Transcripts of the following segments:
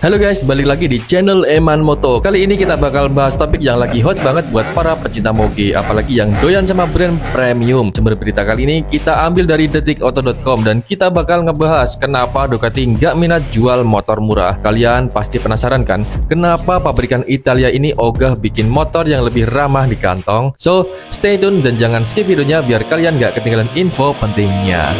Halo guys, balik lagi di channel Eman Moto. Kali ini kita bakal bahas topik yang lagi hot banget buat para pecinta moge, apalagi yang doyan sama brand premium. Sumber berita kali ini kita ambil dari detikauto.com dan kita bakal ngebahas kenapa Ducati nggak minat jual motor murah. Kalian pasti penasaran kan, kenapa pabrikan Italia ini ogah bikin motor yang lebih ramah di kantong? So, stay tune dan jangan skip videonya biar kalian nggak ketinggalan info pentingnya.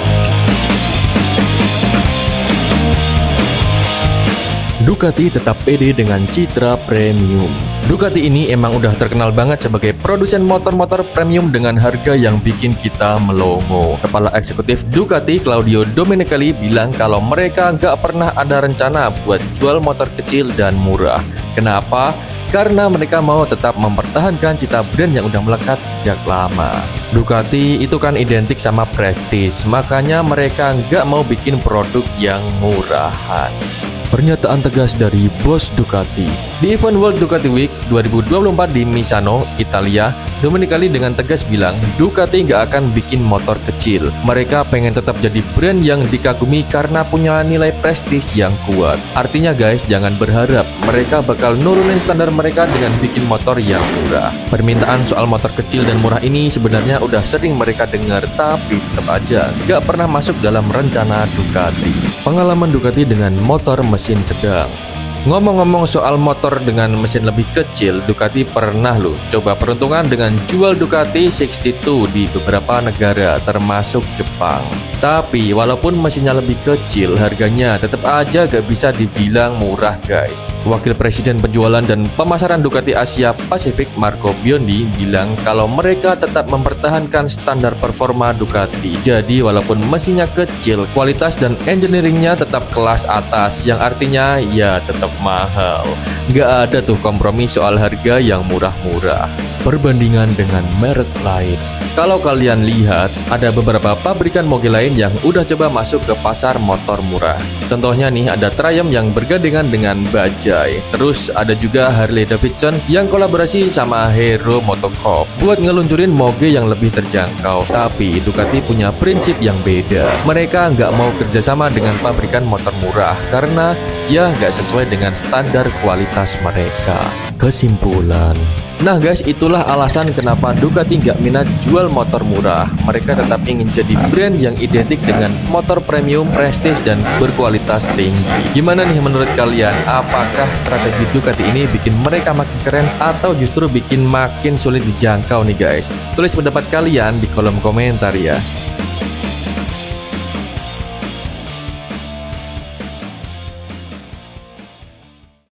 Ducati tetap pede dengan citra premium. Ducati ini emang udah terkenal banget sebagai produsen motor-motor premium dengan harga yang bikin kita melongo. Kepala eksekutif Ducati Claudio Domenicali bilang kalau mereka nggak pernah ada rencana buat jual motor kecil dan murah. Kenapa? Karena mereka mau tetap mempertahankan cita brand yang udah melekat sejak lama. Ducati itu kan identik sama prestis, makanya mereka nggak mau bikin produk yang murahan. Pernyataan tegas dari bos Ducati. Di event World Ducati Week 2024 di Misano, Italia, Domenicali dengan tegas bilang Ducati nggak akan bikin motor kecil. Mereka pengen tetap jadi brand yang dikagumi karena punya nilai prestis yang kuat. Artinya guys, jangan berharap mereka bakal nurunin standar mereka dengan bikin motor yang murah. Permintaan soal motor kecil dan murah ini sebenarnya udah sering mereka dengar, tapi tetap aja nggak pernah masuk dalam rencana Ducati. Pengalaman Ducati dengan motor mesin sedang Ngomong-ngomong soal motor dengan mesin lebih kecil, Ducati pernah loh coba peruntungan dengan jual Ducati 62 di beberapa negara termasuk Jepang. Tapi walaupun mesinnya lebih kecil, harganya tetap aja gak bisa dibilang murah guys. Wakil Presiden Penjualan dan Pemasaran Ducati Asia Pasifik Marco Biondi bilang kalau mereka tetap mempertahankan standar performa Ducati. Jadi walaupun mesinnya kecil, kualitas dan engineeringnya tetap kelas atas, yang artinya ya mahal. Nggak ada tuh kompromi soal harga yang murah-murah. Perbandingan dengan merek lain. Kalau kalian lihat, ada beberapa pabrikan moge lain yang udah coba masuk ke pasar motor murah. Contohnya nih, ada Triumph yang bergandengan dengan Bajaj. Terus ada juga Harley Davidson yang kolaborasi sama Hero Motocorp buat ngeluncurin moge yang lebih terjangkau. Tapi Ducati punya prinsip yang beda. Mereka nggak mau kerjasama dengan pabrikan motor murah karena ya nggak sesuai dengan standar kualitas mereka. Kesimpulan, Nah guys, itulah alasan kenapa Ducati nggak minat jual motor murah. Mereka tetap ingin jadi brand yang identik dengan motor premium, prestis, dan berkualitas tinggi. Gimana nih menurut kalian? Apakah strategi Ducati ini bikin mereka makin keren atau justru bikin makin sulit dijangkau nih guys? Tulis pendapat kalian di kolom komentar ya.